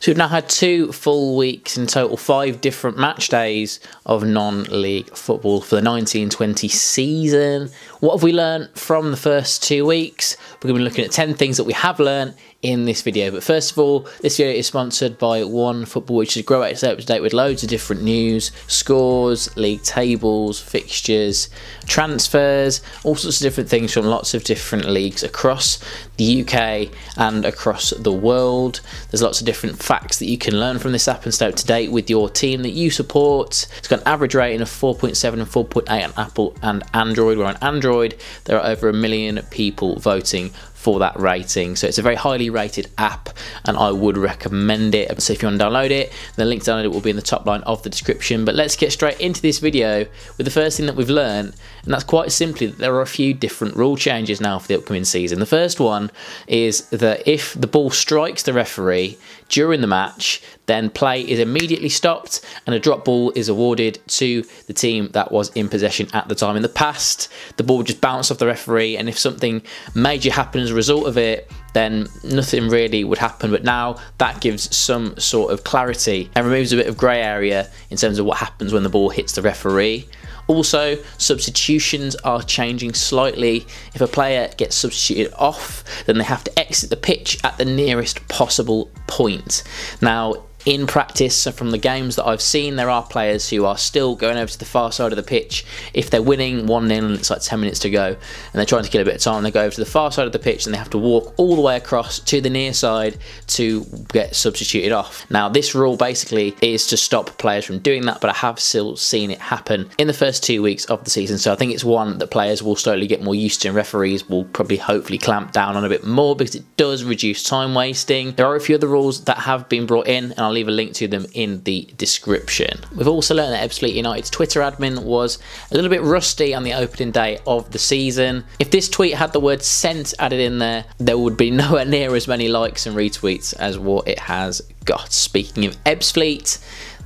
So we've now had two full weeks in total, five different match days of non-league football for the 1920 season. What have we learned from the first two weeks? We're going to be looking at 10 things that we have learned in this video. But first of all, this video is sponsored by OneFootball, which is great to stay up to date with loads of different news, scores, league tables, fixtures, transfers, all sorts of different things from lots of different leagues across the UK and across the world. There's lots of different facts that you can learn from this app and stay up to date with your team that you support. It's got an average rating of 4.7 and 4.8 on Apple and Android, where on Android there are over a million people voting for that rating. So it's a very highly rated app and I would recommend it. So if you want to download it, the link to download it will be in the top line of the description. But let's get straight into this video with the first thing that we've learned, and that's quite simply that there are a few different rule changes now for the upcoming season. The first one is that if the ball strikes the referee during the match, then play is immediately stopped and a drop ball is awarded to the team that was in possession at the time. In the past, the ball would just bounce off the referee, and if something major happens as a result of it, then nothing really would happen. But now that gives some sort of clarity and removes a bit of grey area in terms of what happens when the ball hits the referee. Also, substitutions are changing slightly. If a player gets substituted off, then they have to exit the pitch at the nearest possible point. Now, in practice from the games that I've seen, there are players who are still going over to the far side of the pitch. If they're winning 1 0 and it's like 10 minutes to go and they're trying to kill a bit of time, they go over to the far side of the pitch and they have to walk all the way across to the near side to get substituted off. Now, this rule basically is to stop players from doing that, but I have still seen it happen in the first two weeks of the season. So I think it's one that players will slowly get more used to and referees will probably hopefully clamp down on a bit more because it does reduce time wasting. There are a few other rules that have been brought in and I'll leave a link to them in the description. We've also learned that Ebbsfleet United's Twitter admin was a little bit rusty on the opening day of the season. If this tweet had the word sent added in there, there would be nowhere near as many likes and retweets as what it has got. Speaking of Ebbsfleet,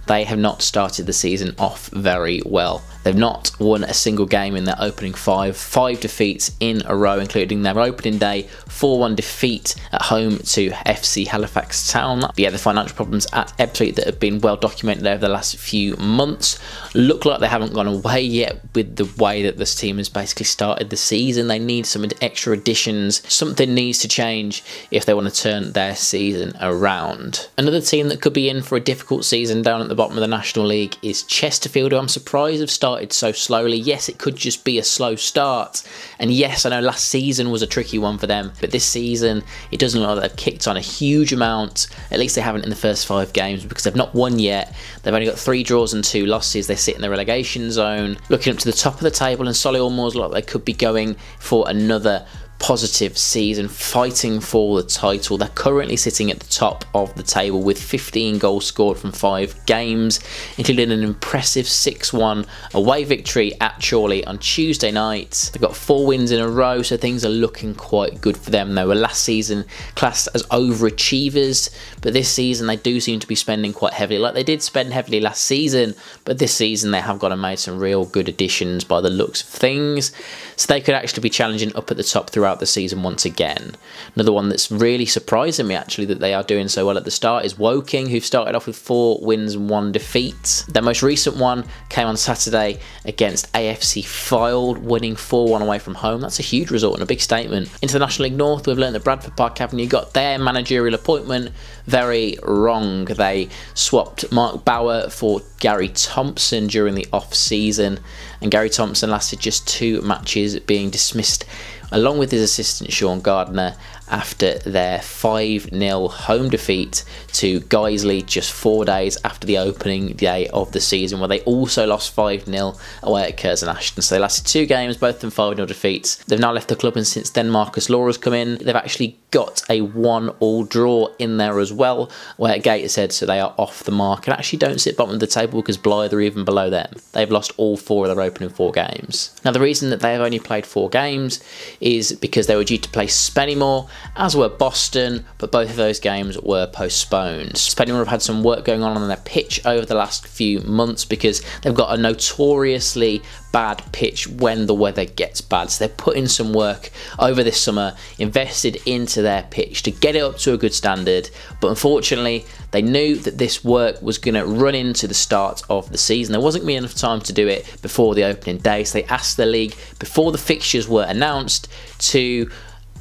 they have not started the season off very well. They've not won a single game in their opening five, five defeats in a row, including their opening day 4 1 defeat at home to FC Halifax Town. But yeah, the financial problems at Ebbsfleet that have been well documented over the last few months look like they haven't gone away yet with the way that this team has basically started the season. They need some extra additions. Something needs to change if they want to turn their season around. Another team that could be in for a difficult season down at the bottom of the National League is Chesterfield, who I'm surprised have started started so slowly. Yes, it could just be a slow start. And yes, I know last season was a tricky one for them, but this season it doesn't look like they've kicked on a huge amount. At least they haven't in the first five games because they've not won yet. They've only got three draws and two losses. They sit in the relegation zone. Looking up to the top of the table, and Solihull Moors look like they could be going for another positive season, fighting for the title. They're currently sitting at the top of the table with 15 goals scored from five games, including an impressive 6 1 away victory at Chorley on Tuesday night. They've got four wins in a row, so things are looking quite good for them. They were last season classed as overachievers, but this season they do seem to be spending quite heavily, like they did spend heavily last season, but this season they have got to make some real good additions by the looks of things. So they could actually be challenging up at the top throughout throughout the season once again. Another one that's really surprising me actually that they are doing so well at the start is Woking, who've started off with four wins and one defeat. Their most recent one came on Saturday against AFC Fylde, winning 4 1 away from home. That's a huge result and a big statement. Into the National League North, we've learned that Bradford Park Avenue got their managerial appointment very wrong. They swapped Mark Bower for Gary Thompson during the off season, and Gary Thompson lasted just two matches, being dismissed along with his assistant Sean Gardner after their 5 0 home defeat to Guiseley just four days after the opening day of the season, where they also lost 5 0 away at Curzon Ashton. So they lasted two games, both of them 5 0 defeats. They've now left the club, and since then, Marcus Laura's come in. They've actually got a one all draw in there as well, where Gateshead, so they are off the mark and actually don't sit bottom of the table because Blyth are even below them. They've lost all four of their opening four games. Now, the reason that they have only played four games is because they were due to play Spennymoor, as were Boston, but both of those games were postponed. Spennymoor have had some work going on on their pitch over the last few months because they've got a notoriously bad pitch when the weather gets bad. So they're putting some work over this summer, invested into their pitch to get it up to a good standard. But unfortunately, they knew that this work was going to run into the start of the season. There wasn't going to be enough time to do it before the opening day. So they asked the league before the fixtures were announced to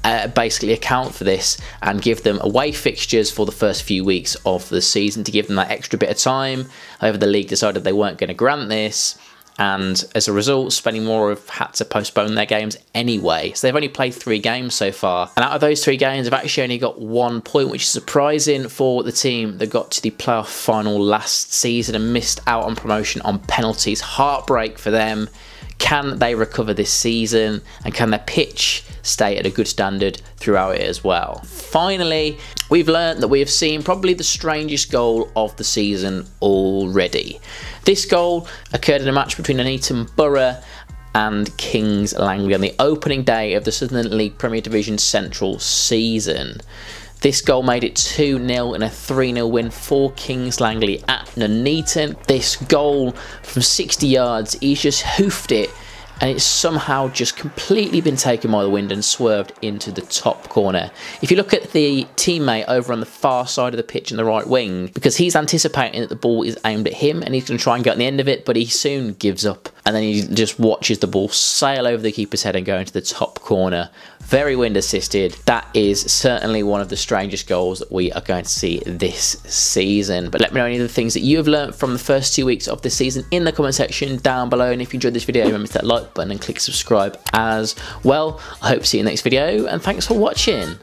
uh, basically account for this and give them away fixtures for the first few weeks of the season to give them that extra bit of time. However, the league decided they weren't going to grant this. And as a result, Spennymoor have had to postpone their games anyway. So they've only played three games so far. And out of those three games, they've actually only got one point, which is surprising for the team that got to the playoff final last season and missed out on promotion on penalties. Heartbreak for them. Can they recover this season? And can their pitch stay at a good standard throughout it as well? Finally, we've learned that we have seen probably the strangest goal of the season already. This goal occurred in a match between Nuneaton Borough and Kings Langley on the opening day of the Southern League Premier Division Central season. This goal made it 2 0 in a 3 0 win for Kings Langley at Nuneaton. This goal from 60 yards, he's just hoofed it and it's somehow just completely been taken by the wind and swerved into the top corner. If you look at the teammate over on the far side of the pitch in the right wing, because he's anticipating that the ball is aimed at him and he's going to try and get on the end of it, but he soon gives up and then he just watches the ball sail over the keeper's head and go into the top corner. Very wind assisted. That is certainly one of the strangest goals that we are going to see this season. But let me know any of the things that you have learned from the first two weeks of the season in the comment section down below. And if you enjoyed this video, remember to hit that like button and click subscribe as well. I hope to see you in the next video and thanks for watching.